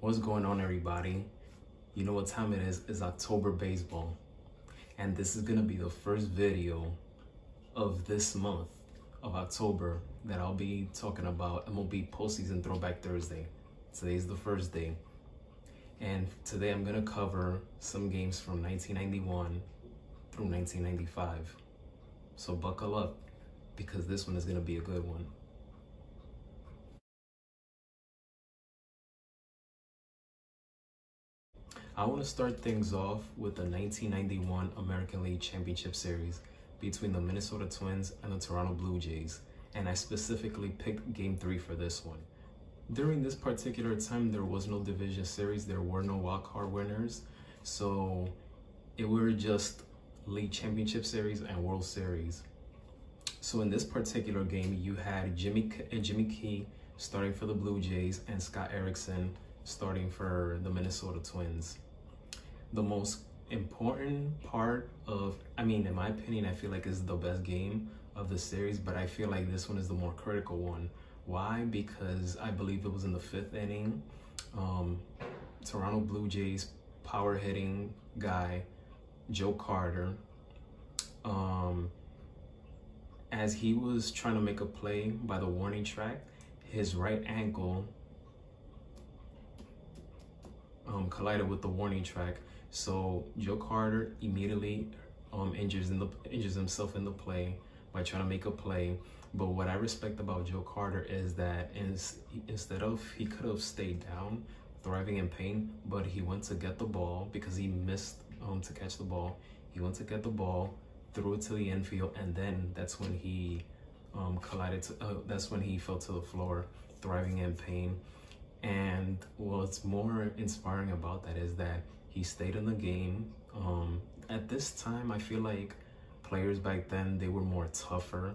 What's going on, everybody? You know what time it is? It's October baseball. And this is gonna be the first video of this month of October that I'll be talking about MLB postseason throwback Thursday. Today's the first day. And today I'm gonna cover some games from 1991 through 1995. So buckle up because this one is gonna be a good one. I want to start things off with the 1991 American League Championship Series between the Minnesota Twins and the Toronto Blue Jays, and I specifically picked Game 3 for this one. During this particular time, there was no division series, there were no wildcard winners, so it were just League Championship Series and World Series. So in this particular game, you had Jimmy, uh, Jimmy Key starting for the Blue Jays and Scott Erickson starting for the Minnesota Twins. The most important part of, I mean, in my opinion, I feel like is the best game of the series, but I feel like this one is the more critical one. Why? Because I believe it was in the fifth inning. Um, Toronto Blue Jays power hitting guy, Joe Carter, um, as he was trying to make a play by the warning track, his right ankle um, collided with the warning track. So Joe Carter immediately um, injures in the injures himself in the play by trying to make a play. But what I respect about Joe Carter is that instead of he could have stayed down, thriving in pain, but he went to get the ball because he missed um, to catch the ball. He went to get the ball, threw it to the infield, and then that's when he um, collided. To, uh, that's when he fell to the floor, thriving in pain. And what's more inspiring about that is that he stayed in the game. Um, at this time, I feel like players back then they were more tougher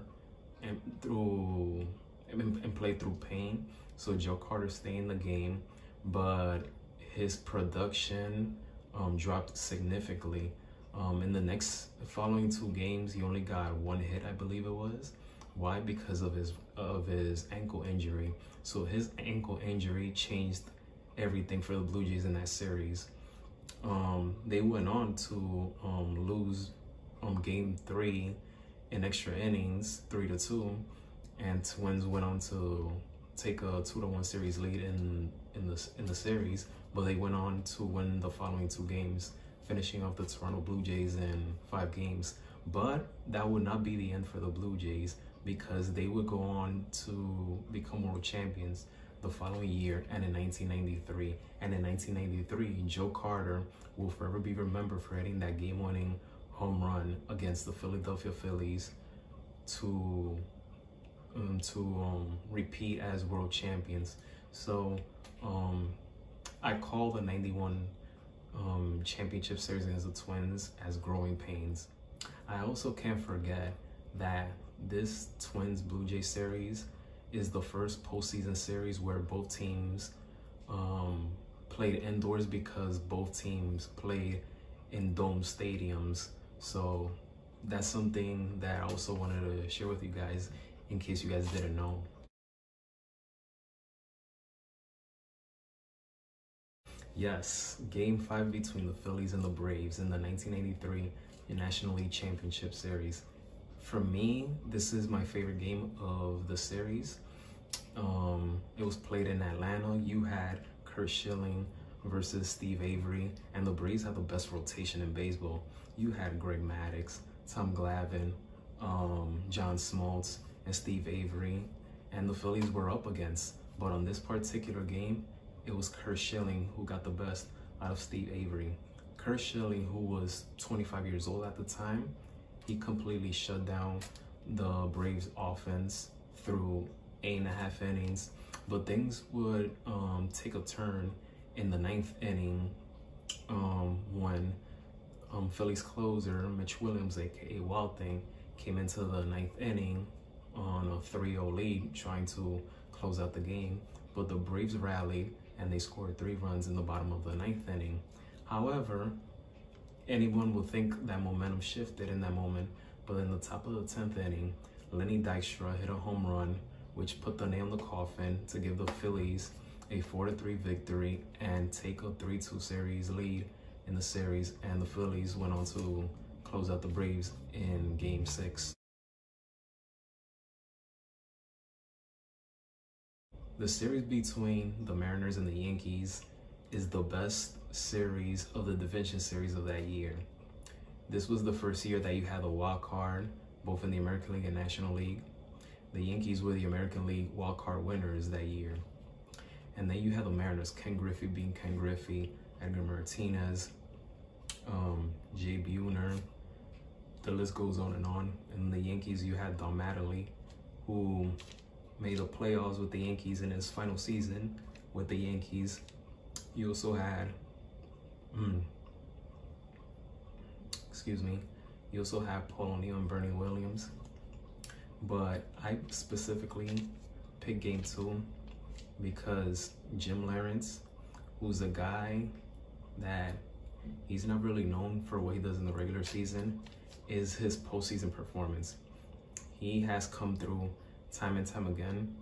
and through and, and played through pain. So Joe Carter stayed in the game, but his production um, dropped significantly. Um, in the next following two games, he only got one hit, I believe it was. Why? Because of his of his ankle injury. So his ankle injury changed everything for the Blue Jays in that series. Um, they went on to um, lose um, game three in extra innings, three to two, and Twins went on to take a two to one series lead in in the in the series. But they went on to win the following two games, finishing off the Toronto Blue Jays in five games. But that would not be the end for the Blue Jays because they would go on to become world champions the following year and in 1993. And in 1993, Joe Carter will forever be remembered for hitting that game-winning home run against the Philadelphia Phillies to um, to um, repeat as world champions. So um, I call the 91 um, championship series against the Twins as growing pains. I also can't forget that this Twins Blue Jay series is the first postseason series where both teams um, played indoors because both teams played in dome stadiums. So that's something that I also wanted to share with you guys in case you guys didn't know. Yes, game five between the Phillies and the Braves in the 1983 National League Championship Series for me, this is my favorite game of the series. Um, it was played in Atlanta. You had Curt Schilling versus Steve Avery, and the Braves had the best rotation in baseball. You had Greg Maddux, Tom Glavine, um, John Smoltz, and Steve Avery, and the Phillies were up against. But on this particular game, it was Curt Schilling who got the best out of Steve Avery. Curt Schilling, who was 25 years old at the time, he completely shut down the Braves offense through eight and a half innings. But things would um, take a turn in the ninth inning um, when um, Phillies closer Mitch Williams, aka Wild Thing, came into the ninth inning on a 3-0 lead, trying to close out the game. But the Braves rallied and they scored three runs in the bottom of the ninth inning. However, anyone would think that momentum shifted in that moment, but in the top of the 10th inning, Lenny Dykstra hit a home run, which put the nail in the coffin to give the Phillies a 4-3 victory and take a 3-2 series lead in the series. And the Phillies went on to close out the Braves in game six. The series between the Mariners and the Yankees is the best series of the division series of that year. This was the first year that you had a wild card, both in the American League and National League. The Yankees were the American League wild card winners that year. And then you had the Mariners, Ken Griffey being Ken Griffey, Edgar Martinez, um, Jay Buhner, the list goes on and on. And the Yankees, you had Don Mattingly, who made the playoffs with the Yankees in his final season with the Yankees. You also had, mm, excuse me, you also had Paul O'Neill and Bernie Williams. But I specifically picked game two because Jim Leyritz, who's a guy that he's not really known for what he does in the regular season, is his postseason performance. He has come through time and time again.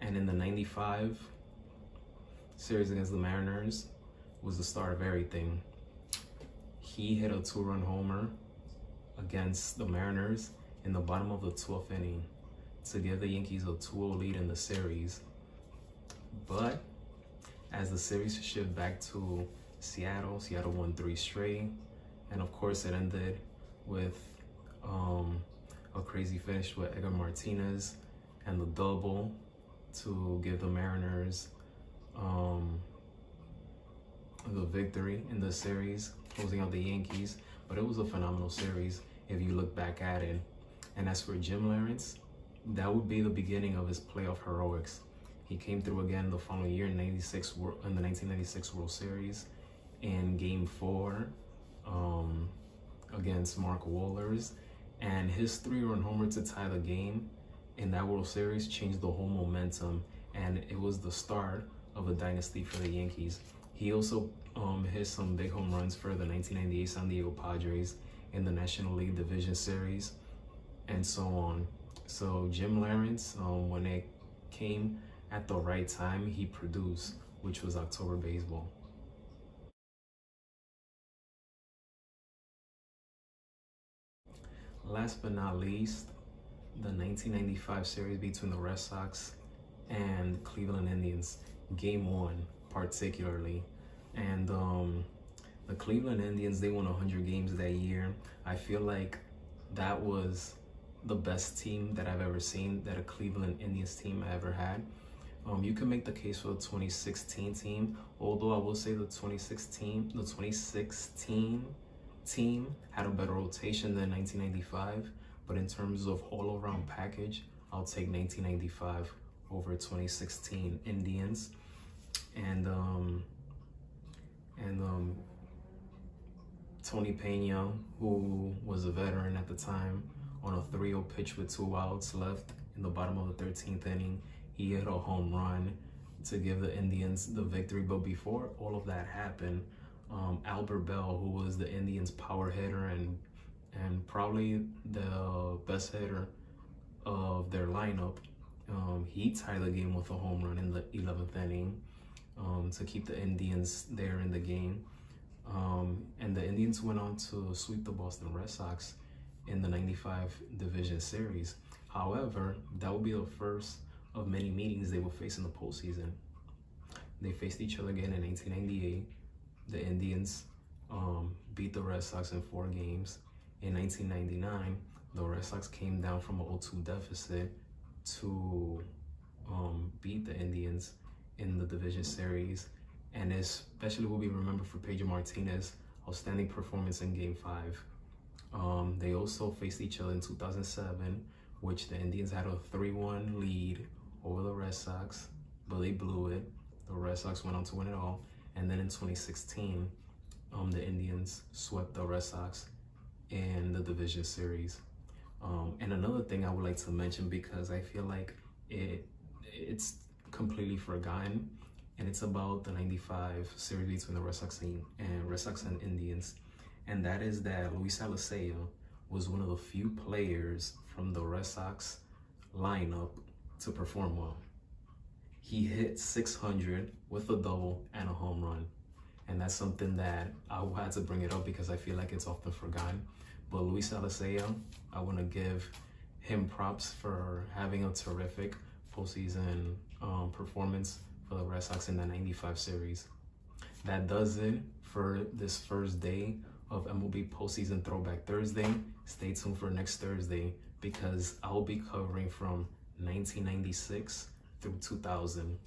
And in the 95 series against the Mariners was the start of everything. He hit a two-run homer against the Mariners in the bottom of the 12th inning to give the Yankees a 2-0 lead in the series. But as the series shifted back to Seattle, Seattle won three straight. And of course it ended with um, a crazy finish with Edgar Martinez and the double to give the Mariners um, the victory in the series, closing out the Yankees. But it was a phenomenal series if you look back at it. And as for Jim Leyritz, that would be the beginning of his playoff heroics. He came through again the following year in 96 in the 1996 World Series in Game Four um, against Mark Wohlers, and his three-run homer to tie the game in that World Series changed the whole momentum, and it was the start of a dynasty for the Yankees. He also um, hit some big home runs for the 1998 San Diego Padres in the National League Division Series, and so on. So Jim Leyritz, um, when it came at the right time, he produced, which was October baseball. Last but not least, the 1995 series between the Red Sox and Cleveland Indians, game one particularly. And um, the Cleveland Indians, they won 100 games that year. I feel like that was the best team that I've ever seen, that a Cleveland Indians team I ever had. Um, you can make the case for the 2016 team, although I will say the 2016, the 2016 team had a better rotation than 1995. But in terms of all around package, I'll take 1995 over 2016 Indians. And um, and um, Tony Pena, who was a veteran at the time, on a 3-0 pitch with two outs left in the bottom of the 13th inning, he hit a home run to give the Indians the victory. But before all of that happened, um, Albert Belle, who was the Indians' power hitter and and probably the best hitter of their lineup. Um, he tied the game with a home run in the 11th inning um, to keep the Indians there in the game. Um, and the Indians went on to sweep the Boston Red Sox in the 95 Division Series. However, that would be the first of many meetings they will face in the postseason. They faced each other again in 1998. The Indians um, beat the Red Sox in four games. In 1999, the Red Sox came down from a 0-2 deficit to um, beat the Indians in the division series. And especially will be remembered for Pedro Martinez, outstanding performance in game five. Um, they also faced each other in 2007, which the Indians had a 3-1 lead over the Red Sox, but they blew it. The Red Sox went on to win it all. And then in 2016, um, the Indians swept the Red Sox in the division series. Um, and another thing I would like to mention because I feel like it it's completely forgotten, and it's about the '95 series between the Red Sox and, and Red Sox and Indians, and that is that Luis Alicea was one of the few players from the Red Sox lineup to perform well. He hit 600 with a double and a home run. And that's something that I had to bring it up because I feel like it's often forgotten. But Luis Alicea, I want to give him props for having a terrific postseason um, performance the Red Sox in the 95 series. That does it for this first day of MLB Postseason Throwback Thursday. Stay tuned for next Thursday because I'll be covering from 1996 through 2000.